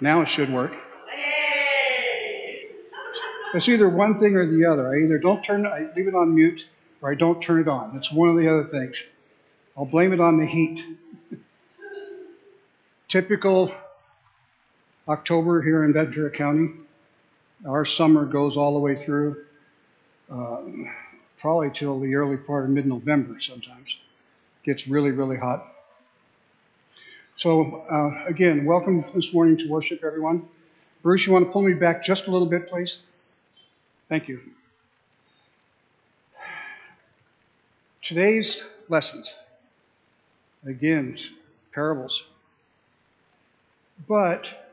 Now it should work. It's either one thing or the other. I either don't turn, I leave it on mute, or I don't turn it on. It's one of the other things. I'll blame it on the heat. Typical October here in Ventura County. Our summer goes all the way through, uh, probably till the early part of mid-November. Sometimes gets really, really hot. So uh, again, welcome this morning to worship, everyone. Bruce, you want to pull me back just a little bit, please? Thank you. Today's lessons, again, parables. But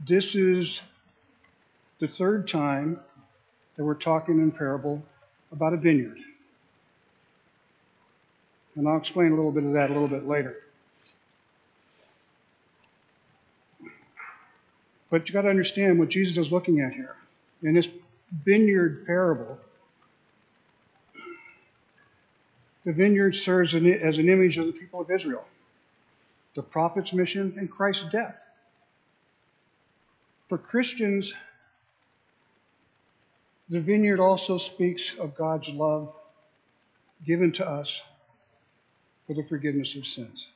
this is the third time that we're talking in parable about a vineyard. And I'll explain a little bit of that a little bit later. But you got to understand what Jesus is looking at here. In this vineyard parable, the vineyard serves as an image of the people of Israel, the prophet's mission, and Christ's death. For Christians, the vineyard also speaks of God's love given to us for the forgiveness of sins.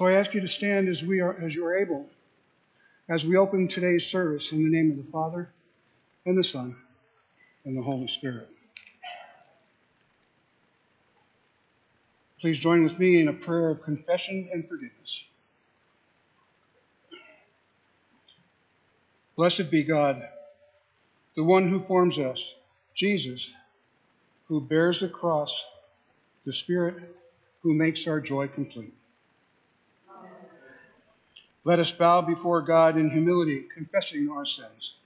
So I ask you to stand as we are as you are able, as we open today's service in the name of the Father and the Son and the Holy Spirit. Please join with me in a prayer of confession and forgiveness. Blessed be God, the one who forms us, Jesus, who bears the cross, the Spirit who makes our joy complete. Let us bow before God in humility, confessing our sins.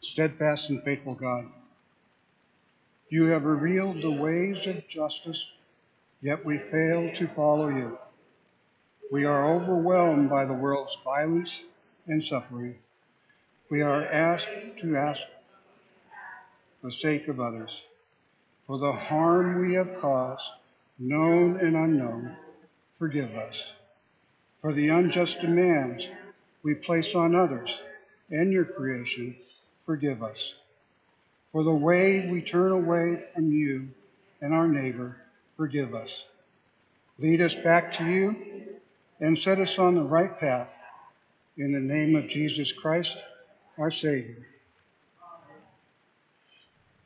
Steadfast and faithful God, you have revealed the ways of justice, yet we fail to follow you. We are overwhelmed by the world's violence and suffering. We are asked to ask for the sake of others for the harm we have caused, known and unknown. Forgive us. For the unjust demands we place on others and your creation, forgive us. For the way we turn away from you and our neighbor, forgive us. Lead us back to you and set us on the right path. In the name of Jesus Christ, our Savior.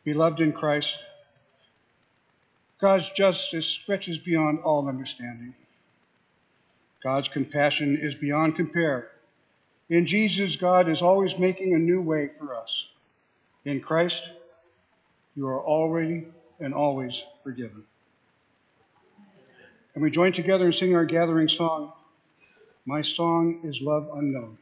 Beloved in Christ, God's justice stretches beyond all understanding. God's compassion is beyond compare. In Jesus, God is always making a new way for us. In Christ, you are already and always forgiven. And we join together and sing our gathering song, My Song is Love Unknown.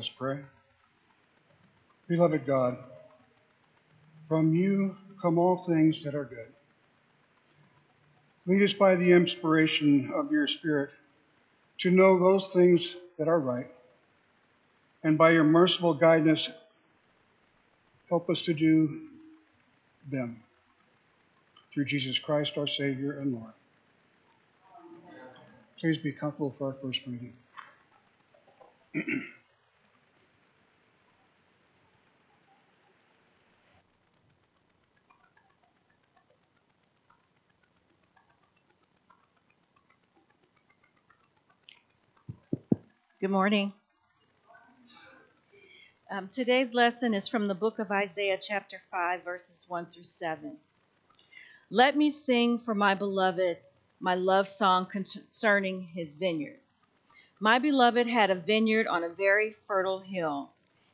Us pray. Beloved God, from you come all things that are good. Lead us by the inspiration of your Spirit to know those things that are right, and by your merciful guidance, help us to do them. Through Jesus Christ, our Savior and Lord. Please be comfortable for our first reading. Good morning. Um, today's lesson is from the book of Isaiah, chapter 5, verses 1 through 7. Let me sing for my beloved my love song concerning his vineyard. My beloved had a vineyard on a very fertile hill.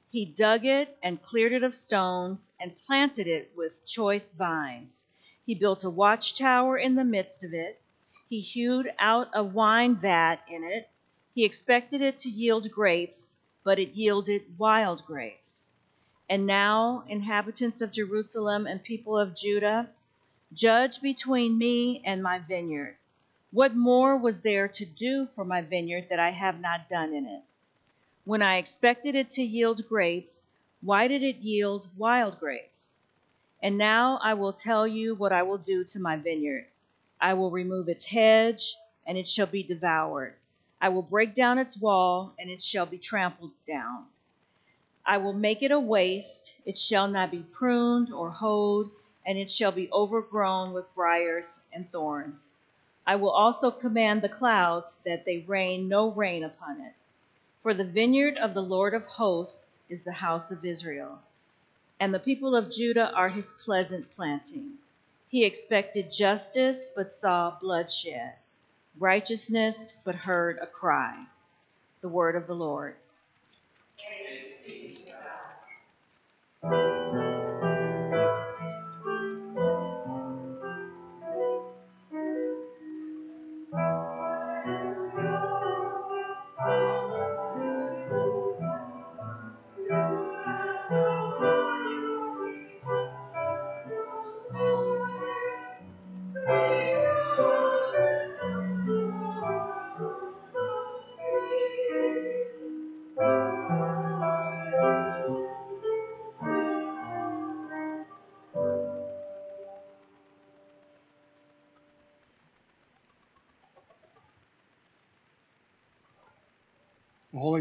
He dug it and cleared it of stones and planted it with choice vines. He built a watchtower in the midst of it. He hewed out a wine vat in it he expected it to yield grapes, but it yielded wild grapes. And now, inhabitants of Jerusalem and people of Judah, judge between me and my vineyard. What more was there to do for my vineyard that I have not done in it? When I expected it to yield grapes, why did it yield wild grapes? And now I will tell you what I will do to my vineyard. I will remove its hedge, and it shall be devoured. I will break down its wall, and it shall be trampled down. I will make it a waste, it shall not be pruned or hoed, and it shall be overgrown with briers and thorns. I will also command the clouds that they rain no rain upon it. For the vineyard of the Lord of hosts is the house of Israel, and the people of Judah are his pleasant planting. He expected justice, but saw bloodshed righteousness, but heard a cry. The word of the Lord.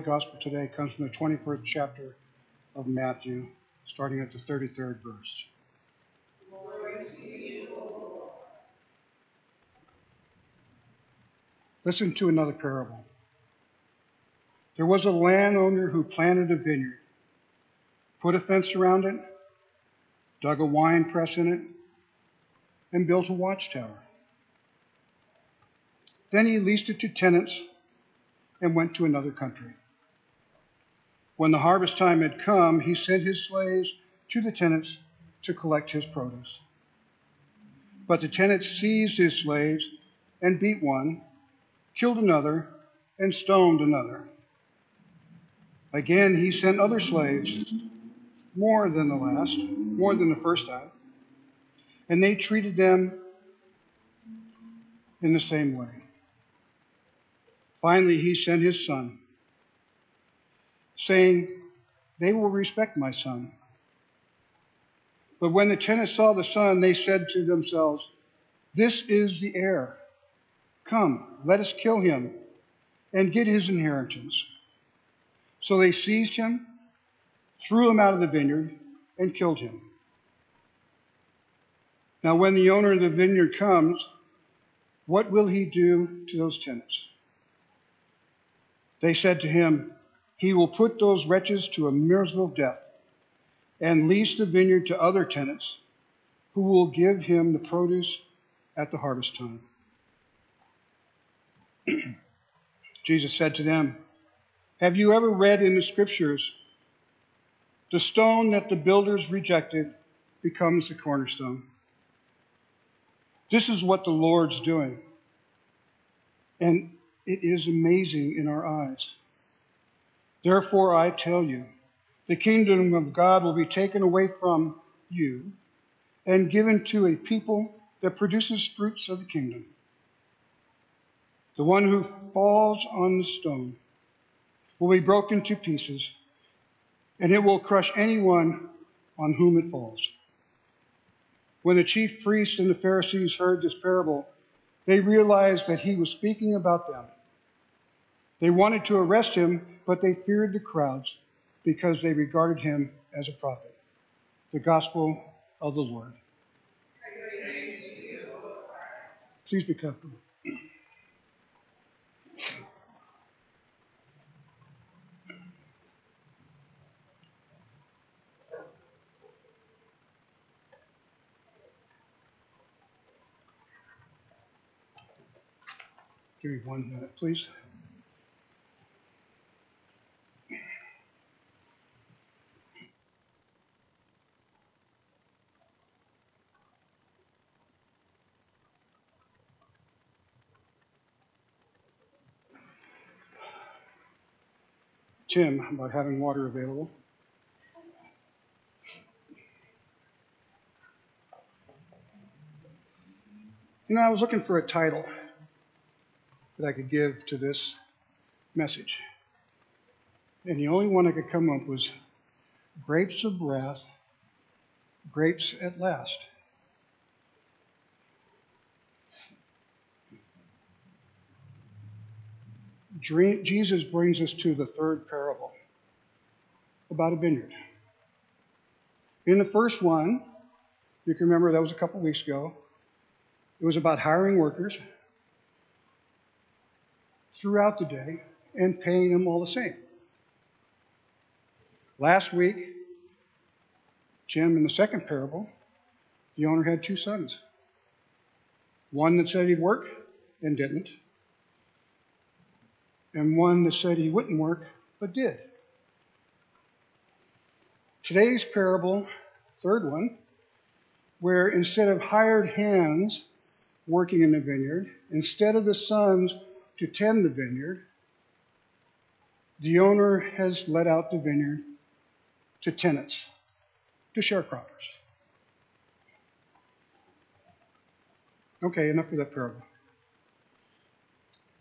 Gospel today comes from the 21st chapter of Matthew, starting at the 33rd verse. Listen to another parable. There was a landowner who planted a vineyard, put a fence around it, dug a wine press in it, and built a watchtower. Then he leased it to tenants and went to another country. When the harvest time had come, he sent his slaves to the tenants to collect his produce. But the tenants seized his slaves and beat one, killed another, and stoned another. Again, he sent other slaves, more than the last, more than the first time, and they treated them in the same way. Finally, he sent his son, saying, They will respect my son. But when the tenants saw the son, they said to themselves, This is the heir. Come, let us kill him and get his inheritance. So they seized him, threw him out of the vineyard, and killed him. Now, when the owner of the vineyard comes, what will he do to those tenants? They said to him, He will put those wretches to a miserable death and lease the vineyard to other tenants who will give him the produce at the harvest time. Jesus said to them, Have you ever read in the scriptures, the stone that the builders rejected becomes the cornerstone? This is what the Lord's doing. And it is amazing in our eyes. Therefore, I tell you, the kingdom of God will be taken away from you and given to a people that produces fruits of the kingdom. The one who falls on the stone will be broken to pieces, and it will crush anyone on whom it falls. When the chief priests and the Pharisees heard this parable, they realized that he was speaking about them. They wanted to arrest him, but they feared the crowds because they regarded him as a prophet. The Gospel of the Lord. Please be comfortable. Give me one minute, please. Tim about having water available. You know, I was looking for a title that I could give to this message. And the only one I could come up with was Grapes of Wrath, Grapes at Last. Jesus brings us to the third parable about a vineyard. In the first one, you can remember that was a couple weeks ago, it was about hiring workers throughout the day and paying them all the same. Last week, Jim, in the second parable, the owner had two sons. One that said he'd work and didn't, and one that said he wouldn't work but did. Today's parable, third one, where instead of hired hands working in the vineyard, instead of the sons to tend the vineyard, the owner has let out the vineyard to tenants, to sharecroppers. Okay, enough of that parable.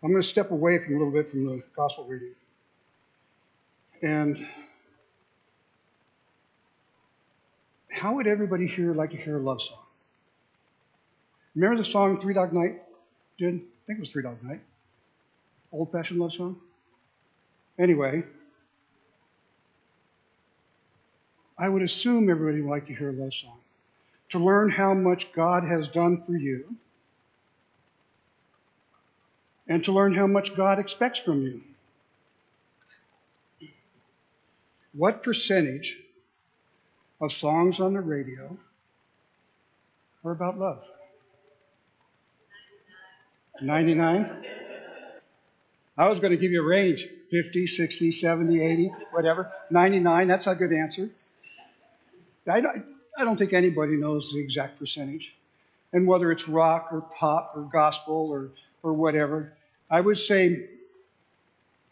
I'm going to step away from a little bit from the gospel reading. And how would everybody here like to hear a love song? Remember the song Three Dog Night did? I think it was Three Dog Night. Old fashioned love song? Anyway, I would assume everybody would like to hear a love song. To learn how much God has done for you and to learn how much God expects from you. What percentage of songs on the radio are about love? 99? I was going to give you a range 50, 60, 70, 80, whatever. 99, that's a good answer. I don't, I don't think anybody knows the exact percentage. And whether it's rock or pop or gospel or or whatever. I would say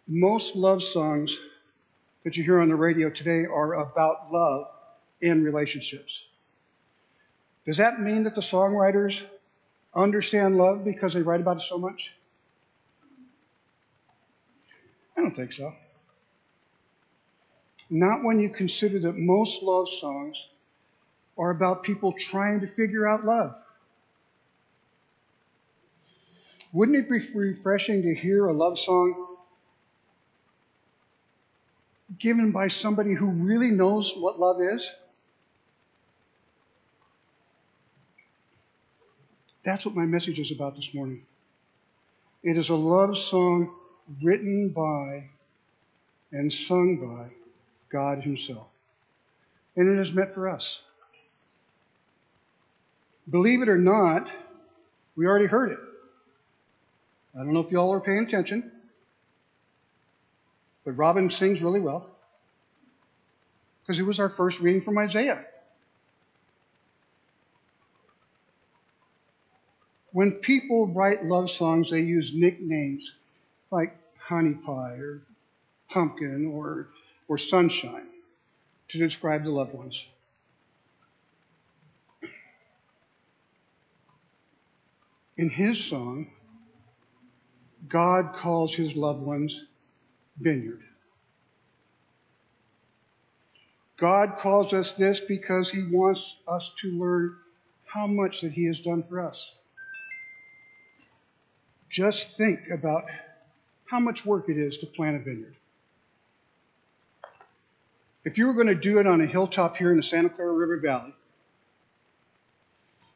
most love songs that you hear on the radio today are about love in relationships. Does that mean that the songwriters understand love because they write about it so much? I don't think so. Not when you consider that most love songs are about people trying to figure out love. Wouldn't it be refreshing to hear a love song given by somebody who really knows what love is? That's what my message is about this morning. It is a love song written by and sung by God Himself. And it is meant for us. Believe it or not, we already heard it. I don't know if y'all are paying attention, but Robin sings really well because it was our first reading from Isaiah. When people write love songs, they use nicknames like honey pie or pumpkin or, or sunshine to describe the loved ones. In his song, God calls his loved ones vineyard. God calls us this because he wants us to learn how much that he has done for us. Just think about how much work it is to plant a vineyard. If you were going to do it on a hilltop here in the Santa Clara River Valley,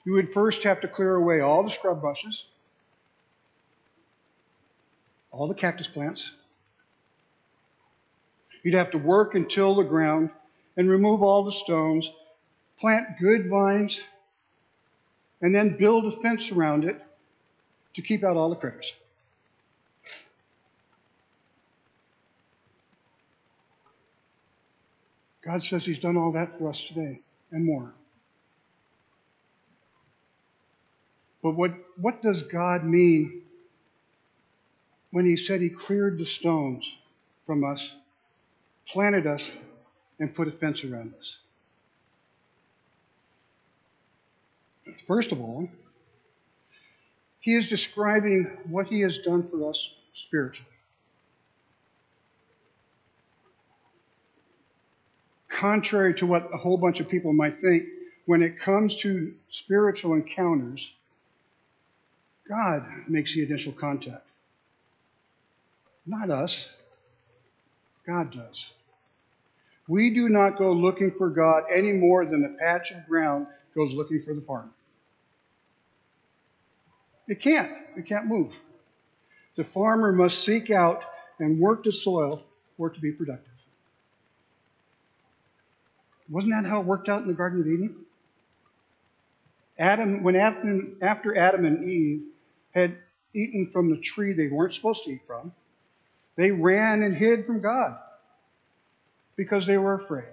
you would first have to clear away all the scrub bushes, all the cactus plants. You'd have to work and till the ground and remove all the stones, plant good vines, and then build a fence around it to keep out all the critters. God says He's done all that for us today and more. But what, what does God mean when He said He cleared the stones from us, planted us, and put a fence around us? First of all, He is describing what He has done for us spiritually. contrary to what a whole bunch of people might think, when it comes to spiritual encounters, God makes the initial contact. Not us. God does. We do not go looking for God any more than the patch of ground goes looking for the farmer. It can't. It can't move. The farmer must seek out and work the soil for it to be productive. Wasn't that how it worked out in the Garden of Eden? Adam, when after Adam and Eve had eaten from the tree they weren't supposed to eat from, they ran and hid from God because they were afraid.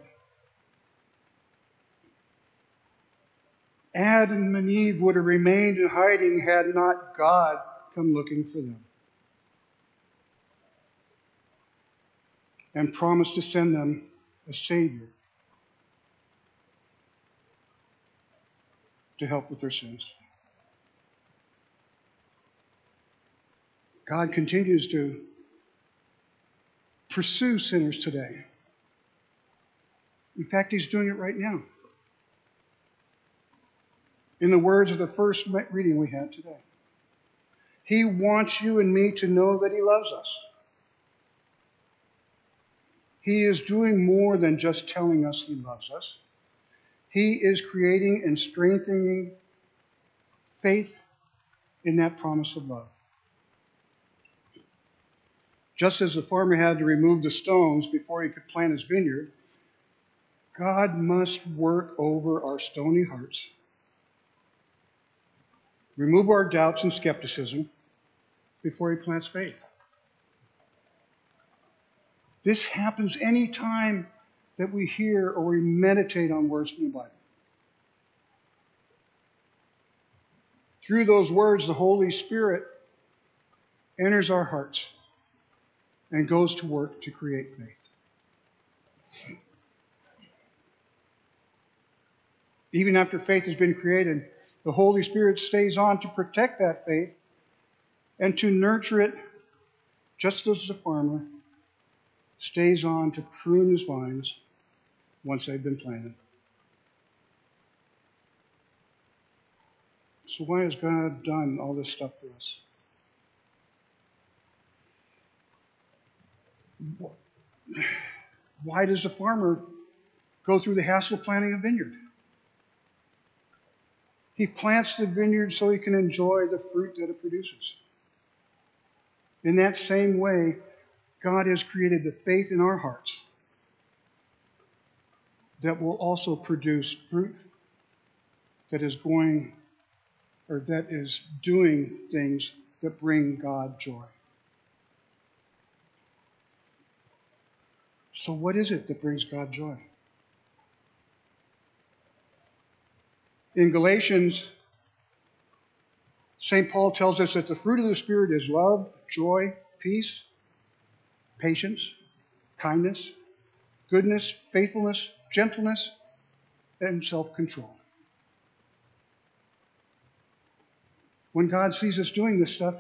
Adam and Eve would have remained in hiding had not God come looking for them and promised to send them a Savior to help with their sins. God continues to pursue sinners today. In fact, He's doing it right now. In the words of the first reading we had today, He wants you and me to know that He loves us. He is doing more than just telling us He loves us. He is creating and strengthening faith in that promise of love. Just as the farmer had to remove the stones before he could plant his vineyard, God must work over our stony hearts, remove our doubts and skepticism before he plants faith. This happens any time that we hear or we meditate on words from the Bible. Through those words, the Holy Spirit enters our hearts and goes to work to create faith. Even after faith has been created, the Holy Spirit stays on to protect that faith and to nurture it just as the farmer stays on to prune his vines once they've been planted. So, why has God done all this stuff for us? Why does a farmer go through the hassle of planting a vineyard? He plants the vineyard so he can enjoy the fruit that it produces. In that same way, God has created the faith in our hearts that will also produce fruit that is going or that is doing things that bring God joy. So, what is it that brings God joy? In Galatians, St. Paul tells us that the fruit of the Spirit is love, joy, peace, patience, kindness, goodness, faithfulness, gentleness, and self control. When God sees us doing this stuff,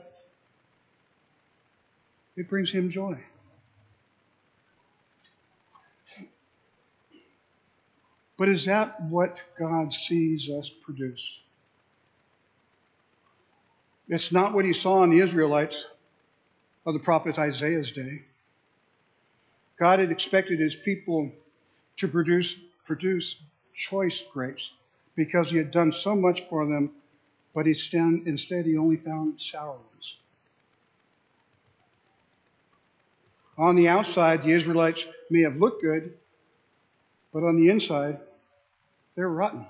it brings him joy. But is that what God sees us produce? It's not what he saw in the Israelites of the prophet Isaiah's day. God had expected his people to produce, produce choice grapes because he had done so much for them, but instead he only found sour ones. On the outside, the Israelites may have looked good, but on the inside, they're rotten.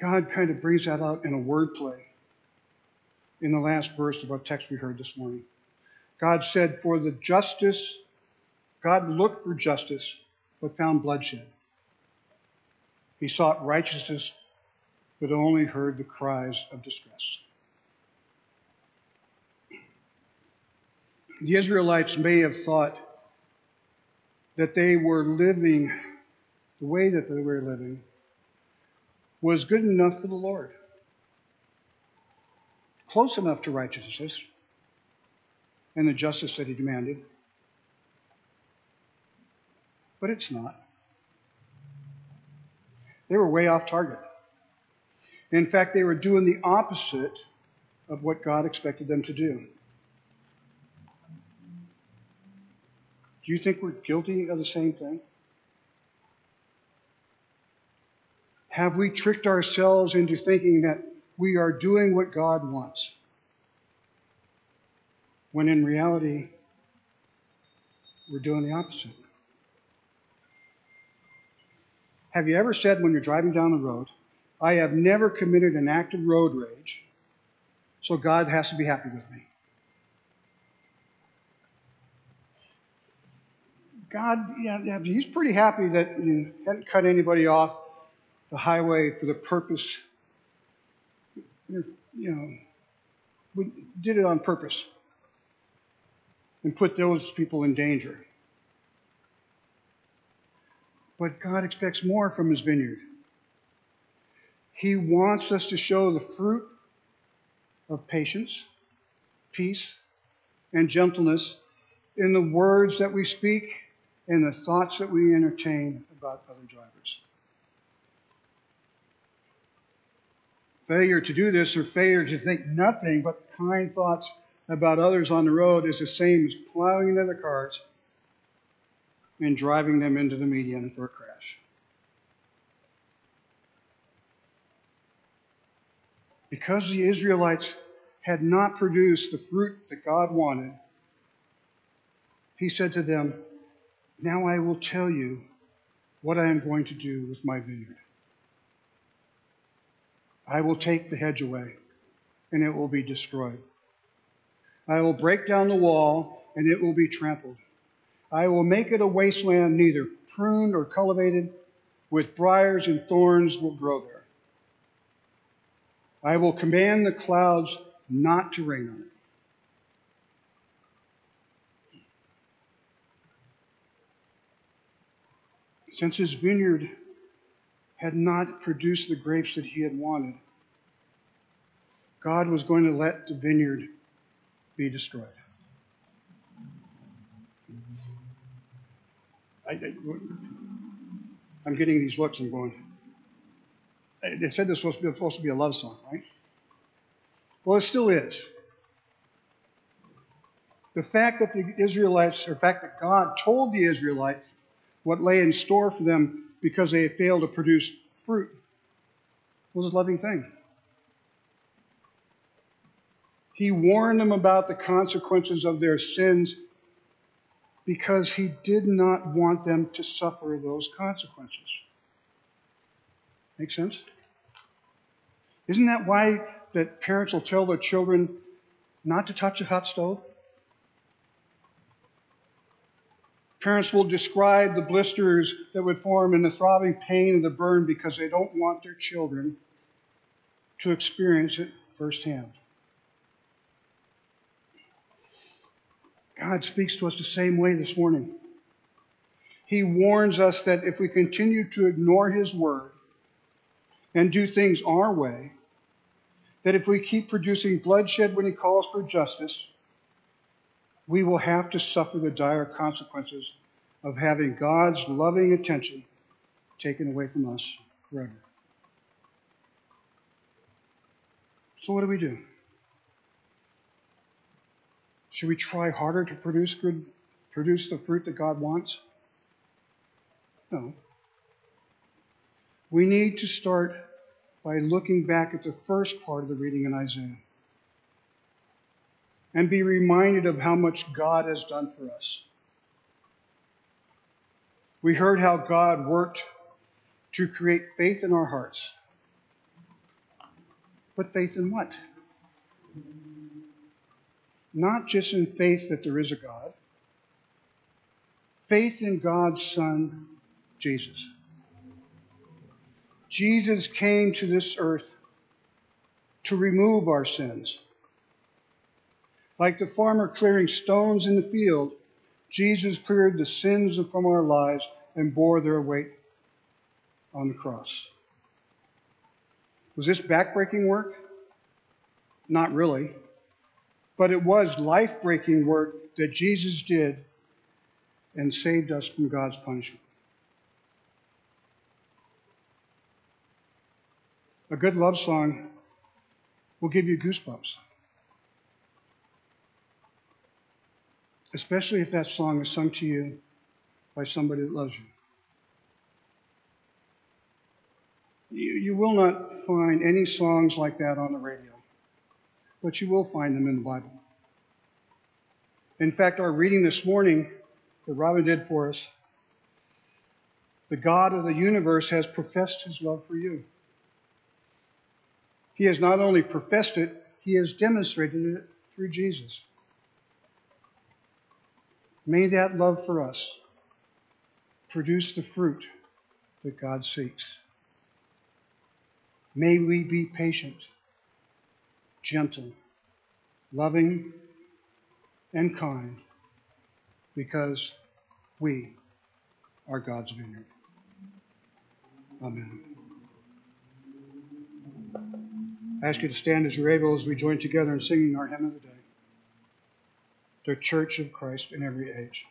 God kind of brings that out in a wordplay in the last verse of our text we heard this morning. God said, For the justice, God looked for justice, but found bloodshed. He sought righteousness, but only heard the cries of distress. The Israelites may have thought that they were living the way that they were living was good enough for the Lord, close enough to righteousness and the justice that He demanded. But it's not. They were way off target. In fact, they were doing the opposite of what God expected them to do. Do you think we're guilty of the same thing? Have we tricked ourselves into thinking that we are doing what God wants? When in reality, we're doing the opposite. Have you ever said when you're driving down the road, I have never committed an act of road rage, so God has to be happy with me? God, yeah, He's pretty happy that you hadn't cut anybody off the highway for the purpose, you know, we did it on purpose and put those people in danger. But God expects more from his vineyard. He wants us to show the fruit of patience, peace, and gentleness in the words that we speak and the thoughts that we entertain about other drivers. Failure to do this or failure to think nothing but kind thoughts about others on the road is the same as plowing into the cars and driving them into the median for a crash. Because the Israelites had not produced the fruit that God wanted, he said to them, Now I will tell you what I am going to do with my vineyard. I will take the hedge away, and it will be destroyed. I will break down the wall, and it will be trampled. I will make it a wasteland, neither pruned or cultivated, with briars and thorns will grow there. I will command the clouds not to rain on it. Since his vineyard had not produced the grapes that he had wanted, God was going to let the vineyard be destroyed. I, am getting these looks. I'm going. They said this was supposed to be a love song, right? Well, it still is. The fact that the Israelites, or the fact that God told the Israelites what lay in store for them because they had failed to produce fruit was a loving thing. He warned them about the consequences of their sins because he did not want them to suffer those consequences. Make sense? Isn't that why that parents will tell their children not to touch a hot stove? Parents will describe the blisters that would form and the throbbing pain of the burn because they don't want their children to experience it firsthand. God speaks to us the same way this morning. He warns us that if we continue to ignore His word and do things our way, that if we keep producing bloodshed when He calls for justice, we will have to suffer the dire consequences of having God's loving attention taken away from us forever. So, what do we do? Should we try harder to produce good, produce the fruit that God wants? No. We need to start by looking back at the first part of the reading in Isaiah and be reminded of how much God has done for us. We heard how God worked to create faith in our hearts. But faith in what? not just in faith that there is a God, faith in God's Son, Jesus. Jesus came to this earth to remove our sins. Like the farmer clearing stones in the field, Jesus cleared the sins from our lives and bore their weight on the cross. Was this backbreaking work? Not really. But it was life breaking work that Jesus did and saved us from God's punishment. A good love song will give you goosebumps. Especially if that song is sung to you by somebody that loves you. You, you will not find any songs like that on the radio but you will find them in the Bible. In fact, our reading this morning that Robin did for us, the God of the universe has professed his love for you. He has not only professed it, he has demonstrated it through Jesus. May that love for us produce the fruit that God seeks. May we be patient gentle, loving, and kind because we are God's vineyard. Amen. I ask you to stand as you're able as we join together in singing our hymn of the day. The Church of Christ in every age.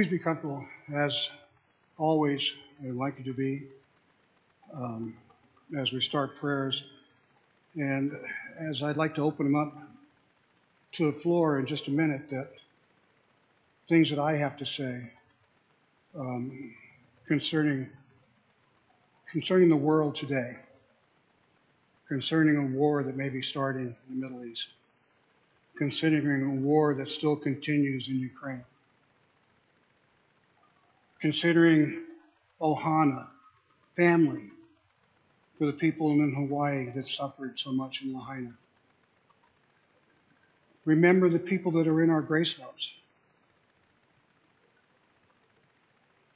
Please be comfortable, as always, I'd like you to be um, as we start prayers. And as I'd like to open them up to the floor in just a minute, that things that I have to say um, concerning concerning the world today, concerning a war that may be starting in the Middle East, considering a war that still continues in Ukraine, considering Ohana, family, for the people in Hawaii that suffered so much in Lahaina. Remember the people that are in our grace house.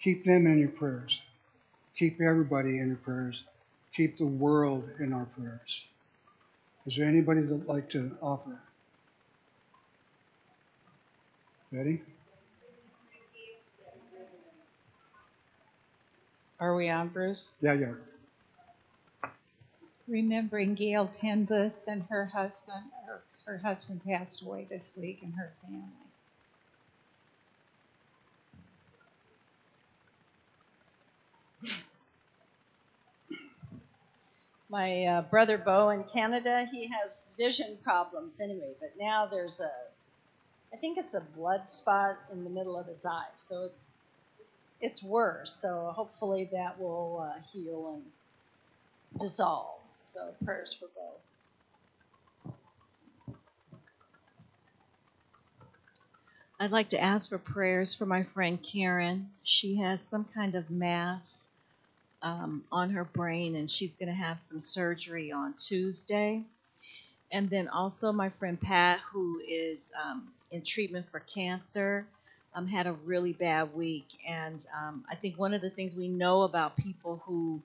Keep them in your prayers. Keep everybody in your prayers. Keep the world in our prayers. Is there anybody that would like to offer? Betty? Are we on, Bruce? Yeah, yeah. Remembering Gail Tenbus and her husband, her, her husband passed away this week and her family. my uh, brother Bo in Canada, he has vision problems anyway, but now there's a, I think it's a blood spot in the middle of his eye, so it's, it's worse. So hopefully that will uh, heal and dissolve. So prayers for both. I'd like to ask for prayers for my friend Karen. She has some kind of mass um, on her brain, and she's going to have some surgery on Tuesday. And then also, my friend Pat, who is um, in treatment for cancer, um, had a really bad week. And um, I think one of the things we know about people who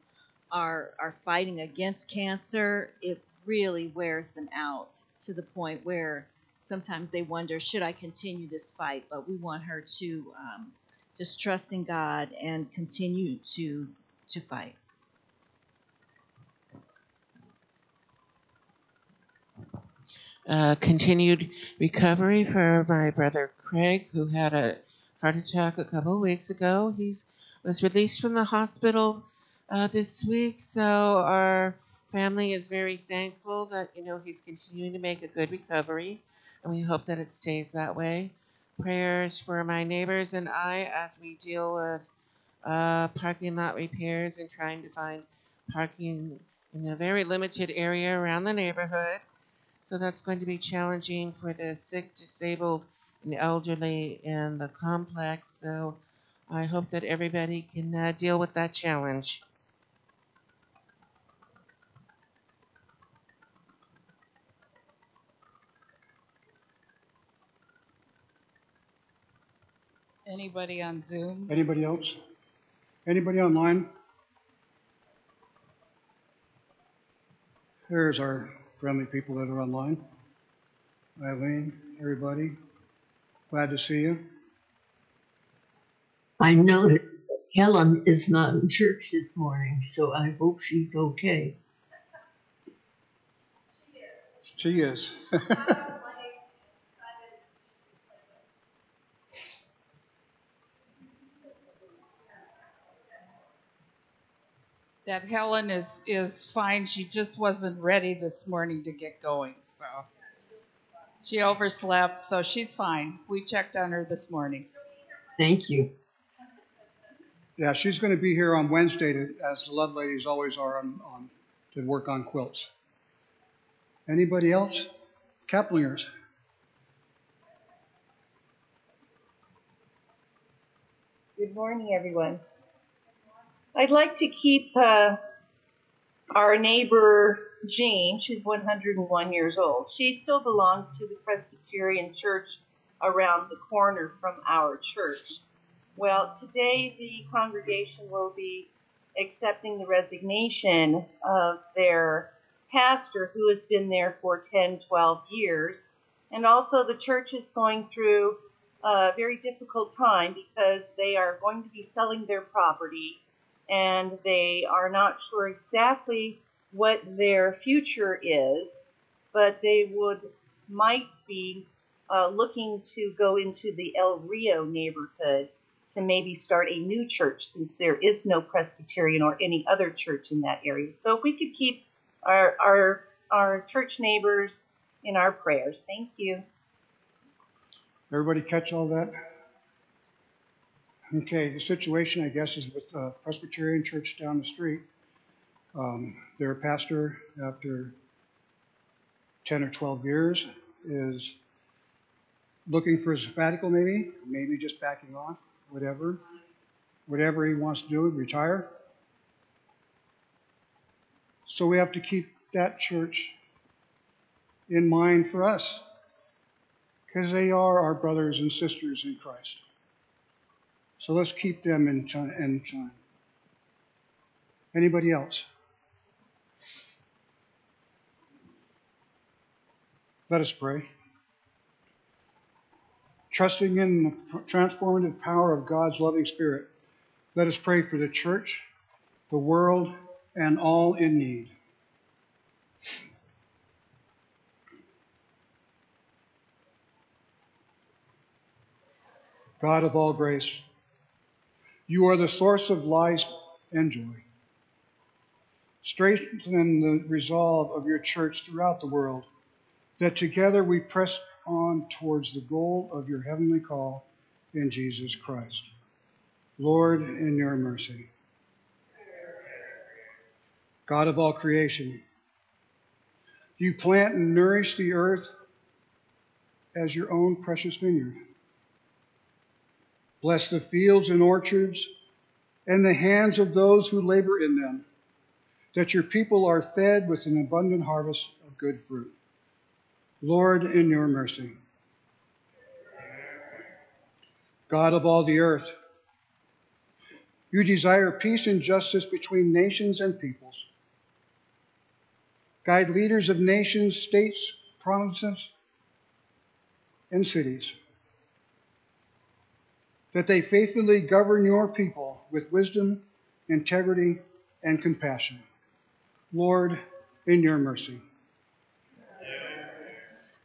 are are fighting against cancer, it really wears them out to the point where sometimes they wonder, should I continue this fight? But we want her to um, just trust in God and continue to to fight. Uh, continued recovery for my brother Craig, who had a heart attack a couple of weeks ago. He was released from the hospital uh, this week, so our family is very thankful that you know he's continuing to make a good recovery, and we hope that it stays that way. Prayers for my neighbors and I as we deal with uh, parking lot repairs and trying to find parking in a very limited area around the neighborhood. So that's going to be challenging for the sick, disabled, and elderly in the complex. So I hope that everybody can uh, deal with that challenge. Anybody on Zoom? Anybody else? Anybody online? There's our friendly people that are online. Eileen, everybody, glad to see you. I noticed that Helen is not in church this morning, so I hope she's okay. She is. That Helen is, is fine. She just wasn't ready this morning to get going, so. She overslept, so she's fine. We checked on her this morning. Thank you. Yeah, she's going to be here on Wednesday, to, as the Love Ladies always are, on, on, to work on quilts. Anybody else? Keplingers. Good morning, everyone. I'd like to keep uh, our neighbor Jane, she's 101 years old. She still belongs to the Presbyterian Church around the corner from our church. Well, today the congregation will be accepting the resignation of their pastor who has been there for 10, 12 years. And also, the church is going through a very difficult time because they are going to be selling their property and they are not sure exactly what their future is, but they would might be uh, looking to go into the El Rio neighborhood. to maybe start a new church since there is no Presbyterian or any other church in that area. So if we could keep our our our church neighbors in our prayers. Thank you. Everybody catch all that? Okay, the situation, I guess, is with uh, Presbyterian Church down the street. Um, their pastor, after 10 or 12 years, is looking for a sabbatical, maybe, maybe just backing off, whatever. Whatever he wants to do, retire. So we have to keep that church in mind for us because they are our brothers and sisters in Christ. So let's keep them in China. In China. Anybody else? Let us pray. Trusting in the transformative power of God's loving Spirit, let us pray for the church, the world, and all in need. God of all grace, you are the source of life and joy. Strengthen the resolve of your church throughout the world, that together we press on towards the goal of your heavenly call in Jesus Christ. Lord, in your mercy. God of all creation, you plant and nourish the earth as your own precious vineyard. Bless the fields and orchards and the hands of those who labor in them, that your people are fed with an abundant harvest of good fruit. Lord, in your mercy. God of all the earth, you desire peace and justice between nations and peoples. Guide leaders of nations, states, provinces, and cities that they faithfully govern your people with wisdom, integrity, and compassion. Lord, in your mercy.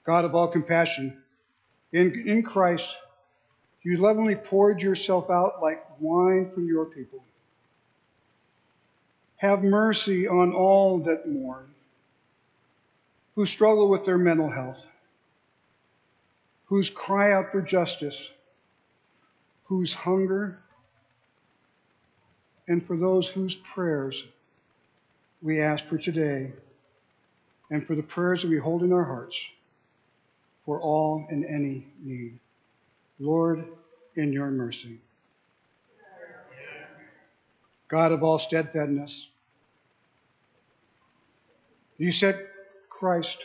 God of all compassion, in, in Christ, you lovingly poured yourself out like wine for your people. Have mercy on all that mourn, who struggle with their mental health, whose cry out for justice whose hunger, and for those whose prayers we ask for today, and for the prayers that we hold in our hearts for all and any need. Lord, in your mercy. God of all steadfastness, you set Christ,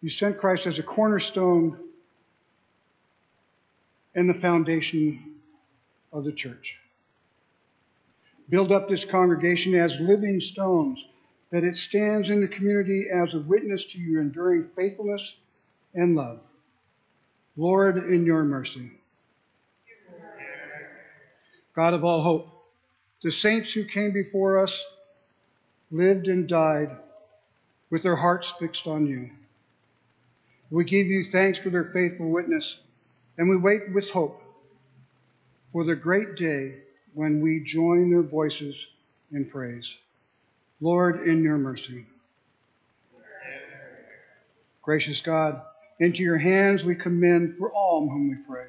you sent Christ as a cornerstone and the foundation of the church. Build up this congregation as living stones, that it stands in the community as a witness to your enduring faithfulness and love. Lord, in your mercy. God of all hope, the saints who came before us lived and died with their hearts fixed on you. We give you thanks for their faithful witness and we wait with hope for the great day when we join their voices in praise. Lord, in your mercy. Gracious God, into your hands we commend for all whom we pray,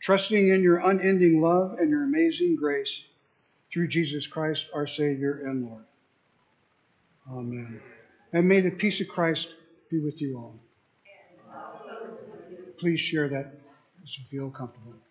trusting in your unending love and your amazing grace through Jesus Christ, our Savior and Lord. Amen. And may the peace of Christ be with you all please share that as you feel comfortable.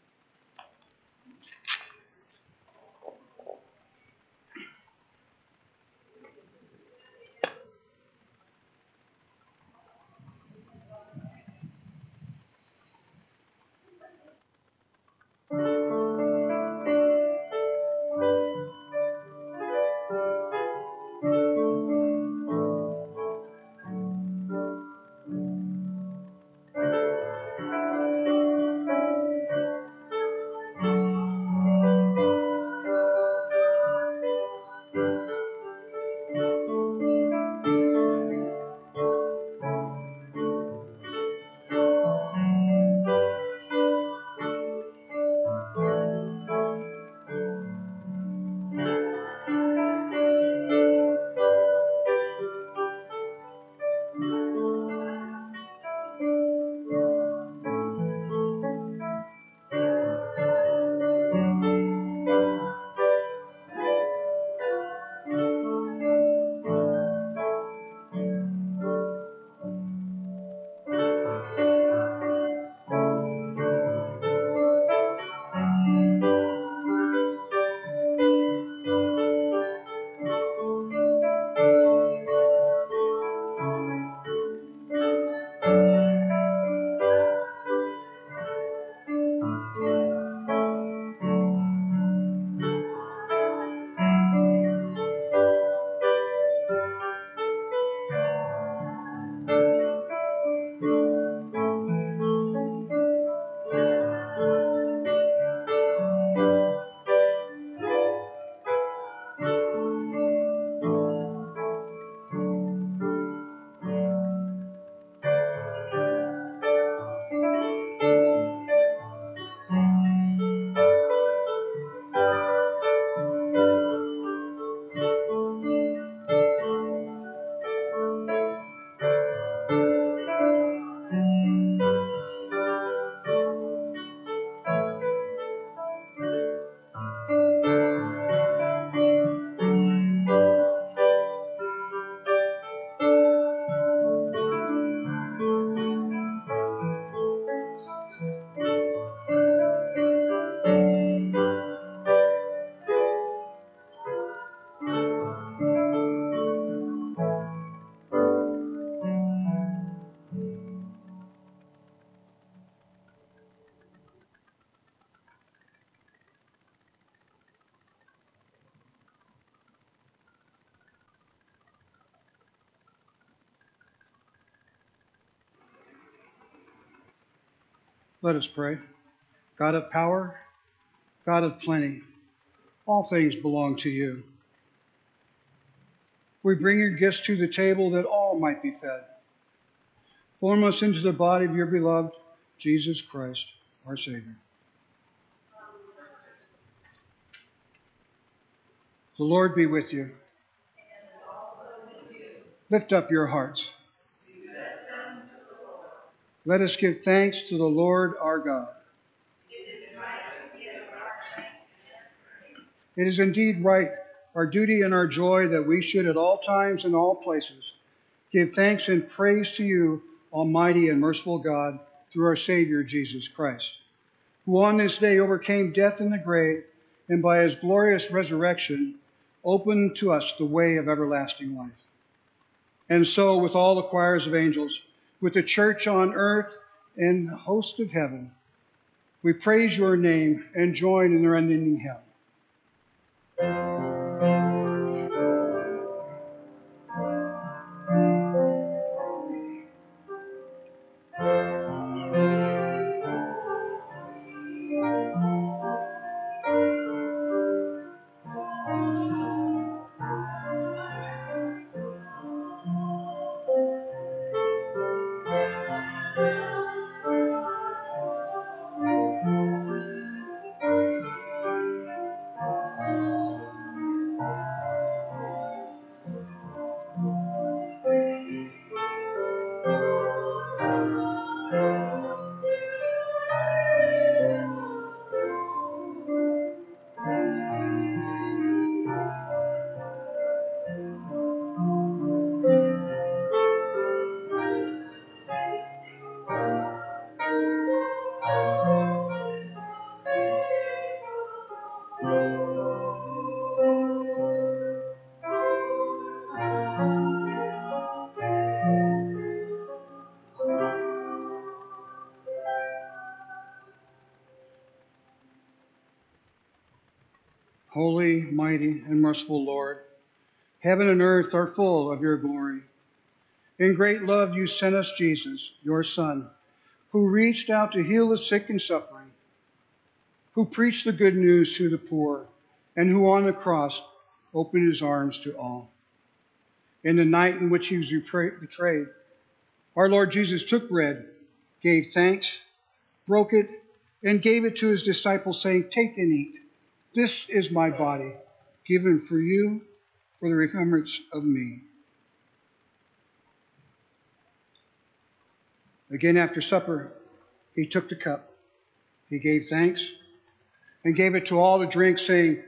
Let us pray. God of power, God of plenty, all things belong to you. We bring your gifts to the table that all might be fed. Form us into the body of your beloved Jesus Christ, our Savior. The Lord be with you. Lift up your hearts. Let us give thanks to the Lord our God. It is indeed right, our duty and our joy, that we should at all times and all places give thanks and praise to you, Almighty and merciful God, through our Savior Jesus Christ, who on this day overcame death in the grave, and by his glorious resurrection opened to us the way of everlasting life. And so, with all the choirs of angels, with the church on earth and the host of heaven, we praise your name and join in their unending hymn. Mighty, and merciful Lord, heaven and earth are full of your glory. In great love, you sent us Jesus, your Son, who reached out to heal the sick and suffering, who preached the good news to the poor, and who on the cross opened his arms to all. In the night in which he was betrayed, our Lord Jesus took bread, gave thanks, broke it, and gave it to his disciples, saying, Take and eat. This is my body, given for you for the remembrance of me. Again, after supper, he took the cup. He gave thanks and gave it to all to drink, saying,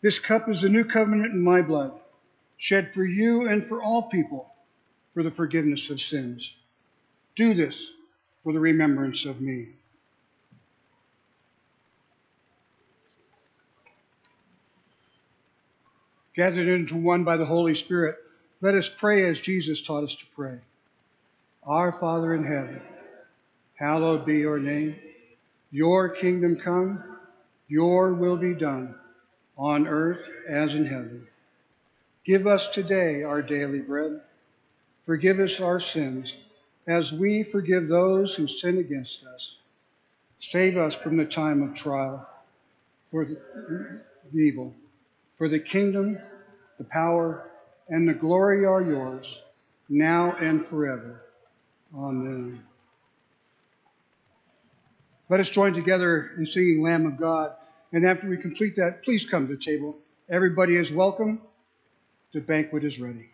This cup is the new covenant in my blood, shed for you and for all people for the forgiveness of sins. Do this for the remembrance of me. Gathered into one by the Holy Spirit, let us pray as Jesus taught us to pray. Our Father in heaven, hallowed be your name. Your kingdom come, your will be done, on earth as in heaven. Give us today our daily bread. Forgive us our sins, as we forgive those who sin against us. Save us from the time of trial, for the evil for the kingdom, the power, and the glory are yours, now and forever. Amen. Let us join together in singing Lamb of God. And after we complete that, please come to the table. Everybody is welcome. The banquet is ready.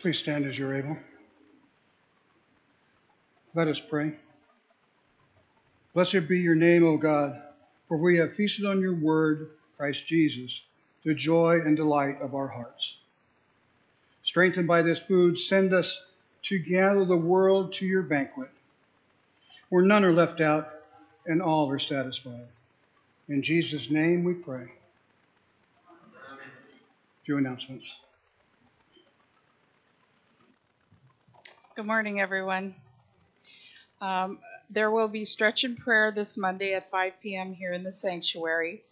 Please stand as you're able. Let us pray. Blessed be your name, O God, for we have feasted on your word, Christ Jesus, the joy and delight of our hearts. Strengthened by this food, send us to gather the world to your banquet, where none are left out and all are satisfied. In Jesus' name we pray. A few announcements. Good morning, everyone. Um, there will be stretch and prayer this Monday at 5 p.m. here in the sanctuary.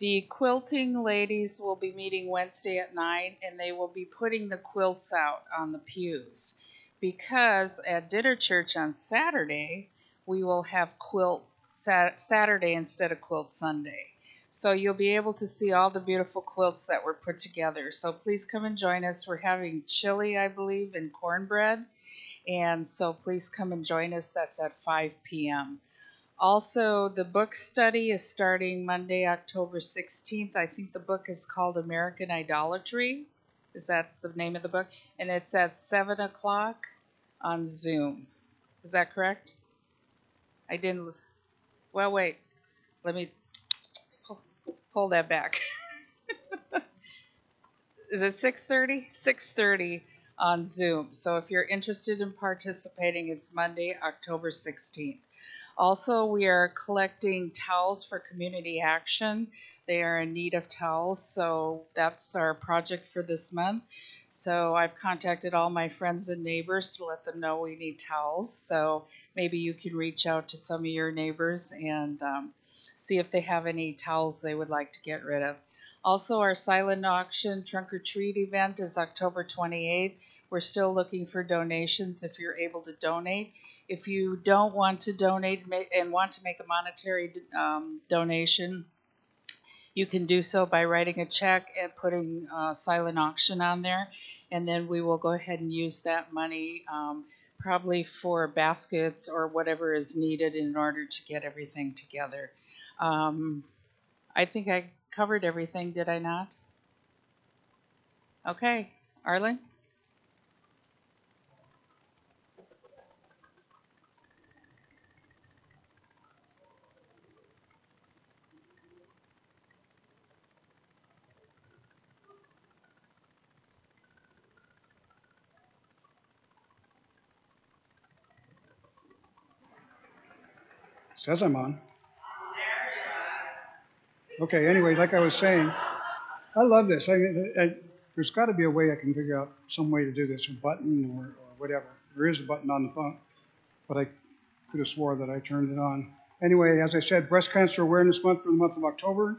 The quilting ladies will be meeting Wednesday at 9 and they will be putting the quilts out on the pews. Because at dinner church on Saturday, we will have quilt sat- Saturday instead of quilt Sunday. So you'll be able to see all the beautiful quilts that were put together. So please come and join us. We're having chili, I believe, and cornbread. And so please come and join us. That's at 5 p.m. Also, the book study is starting Monday, October 16th. I think the book is called American Idolatry. Is that the name of the book? And it's at 7 o'clock on Zoom. Is that correct? I didn't. Well, wait. Let me pull, that back. is it 6.30? 6.30 on Zoom. So if you're interested in participating, it's Monday, October 16th. Also, we are collecting towels for community action. They are in need of towels, so that's our project for this month. So I've contacted all my friends and neighbors to let them know we need towels. So maybe you can reach out to some of your neighbors and um, see if they have any towels they would like to get rid of. Also, our silent auction trunk or treat event is October 28th. We're still looking for donations if you're able to donate. If you don't want to donate and want to make a monetary um, donation, you can do so by writing a check and putting uh, silent auction on there. And then we will go ahead and use that money um, probably for baskets or whatever is needed in order to get everything together. Um, I think I covered everything, did I not? Okay, Arlen? Says I'm on. Okay, anyway, like I was saying, I love this. I, I, there's got to be a way I can figure out some way to do this, a button or, or whatever. There is a button on the phone, but I could have swore that I turned it on. Anyway, as I said, Breast Cancer Awareness Month for the month of October.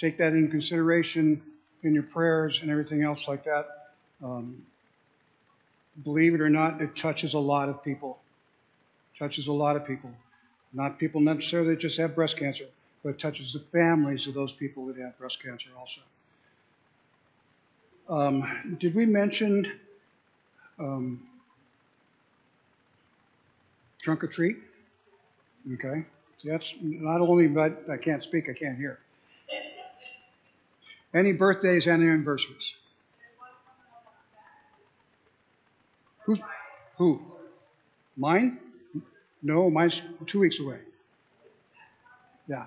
Take that into consideration in your prayers and everything else like that. Um, believe it or not, it touches a lot of people. touches a lot of people. Not people necessarily that just have breast cancer, but touches the families of those people that have breast cancer also. Um, did we mention um, trunk or treat? Okay. So that's not only but I can't speak, I can't hear. Any birthdays and anniversaries? Who's who? Mine? No, mine's two weeks away. Yeah.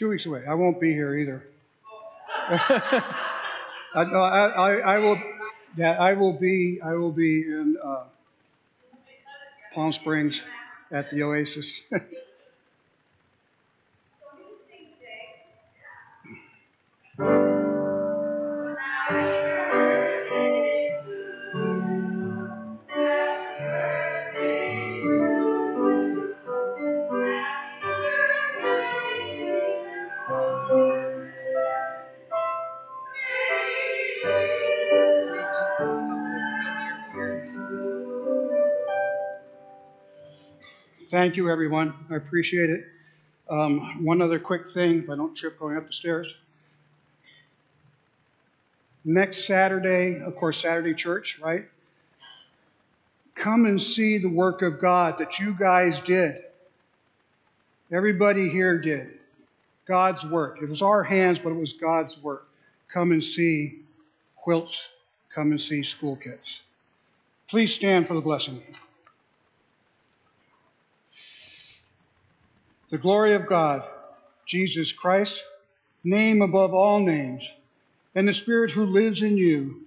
Two weeks away. I won't be here either. I, no, I, I, I, will. Yeah, I will be. I will be in uh, Palm Springs at the Oasis. Thank you, everyone. I appreciate it. Um, one other quick thing, if I don't trip going up the stairs. Next Saturday, of course, Saturday church, right? Come and see the work of God that you guys did. Everybody here did. God's work. It was our hands, but it was God's work. Come and see quilts come and see school kits. Please stand for the blessing. The glory of God, Jesus Christ, name above all names, and the Spirit who lives in you,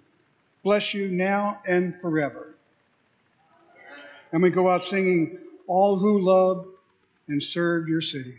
bless you now and forever. And we go out singing, All Who Love and Serve Your City.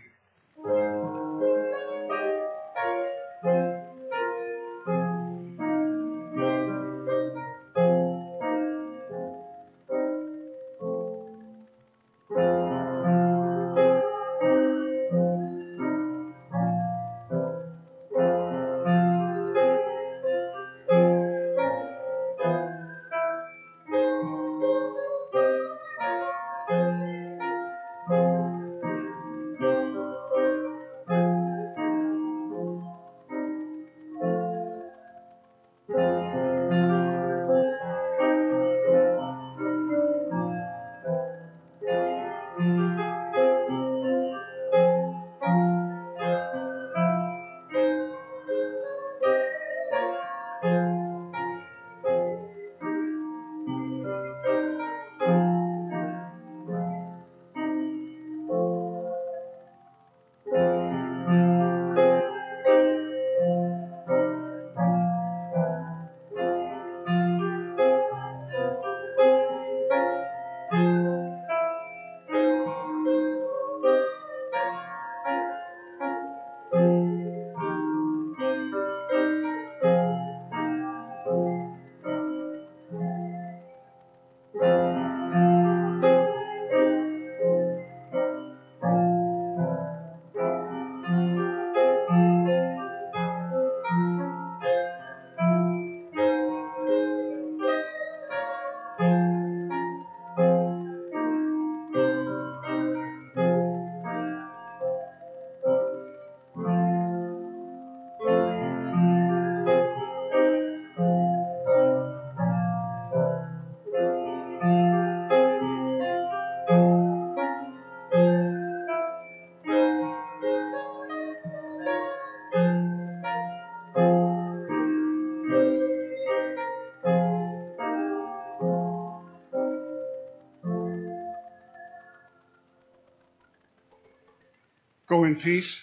Peace.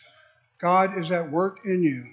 God is at work in you.